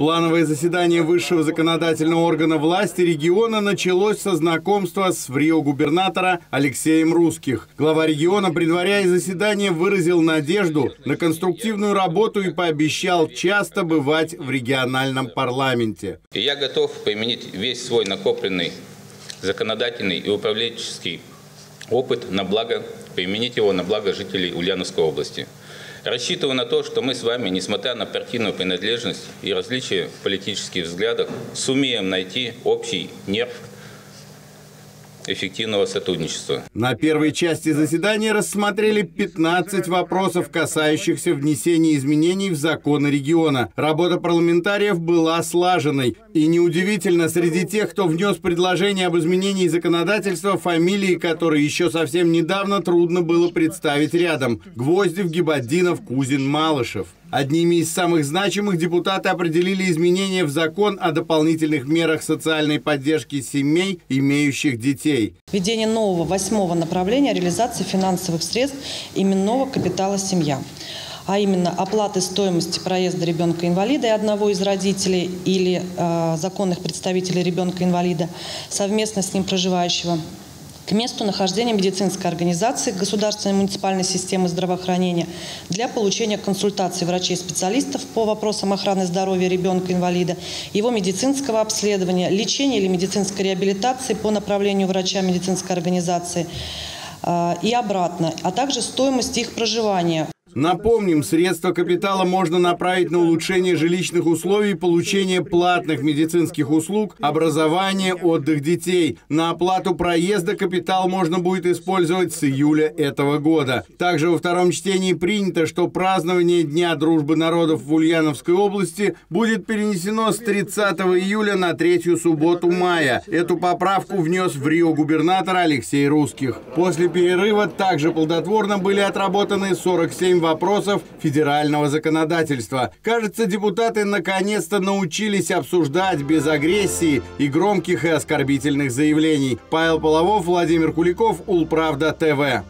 Плановое заседание высшего законодательного органа власти региона началось со знакомства с ВРИО-губернатора Алексеем Русских. Глава региона, предваряя заседание, выразил надежду на конструктивную работу и пообещал часто бывать в региональном парламенте. Я готов применить весь свой накопленный законодательный и управленческий опыт на благо, применить его на благо жителей Ульяновской области. Рассчитываю на то, что мы с вами, несмотря на партийную принадлежность и различия в политических взглядах, сумеем найти общий нерв эффективного сотрудничества. На первой части заседания рассмотрели 15 вопросов, касающихся внесения изменений в законы региона. Работа парламентариев была слаженной. И неудивительно, среди тех, кто внес предложение об изменении законодательства, фамилии, которые еще совсем недавно трудно было представить рядом. Гвоздев, Гибаддинов, Кузин, Малышев. Одними из самых значимых депутаты определили изменения в закон о дополнительных мерах социальной поддержки семей, имеющих детей. Введение нового восьмого направления реализации финансовых средств именного капитала семья а именно оплаты стоимости проезда ребенка-инвалида и одного из родителей или э, законных представителей ребенка-инвалида, совместно с ним проживающего, к месту нахождения медицинской организации государственной муниципальной системы здравоохранения для получения консультаций врачей-специалистов по вопросам охраны здоровья ребенка-инвалида, его медицинского обследования, лечения или медицинской реабилитации по направлению врача медицинской организации э, и обратно, а также стоимость их проживания. Напомним, средства капитала можно направить на улучшение жилищных условий, получение платных медицинских услуг, образование, отдых детей. На оплату проезда капитал можно будет использовать с июля этого года. Также во втором чтении принято, что празднование Дня дружбы народов в Ульяновской области будет перенесено с 30 июля на третью субботу мая. Эту поправку внес в Рио губернатор Алексей Русских. После перерыва также плодотворно были отработаны 47 вопросов федерального законодательства. Кажется, депутаты наконец-то научились обсуждать без агрессии и громких и оскорбительных заявлений. Павел Половов, Владимир Куликов, Улправда ТВ.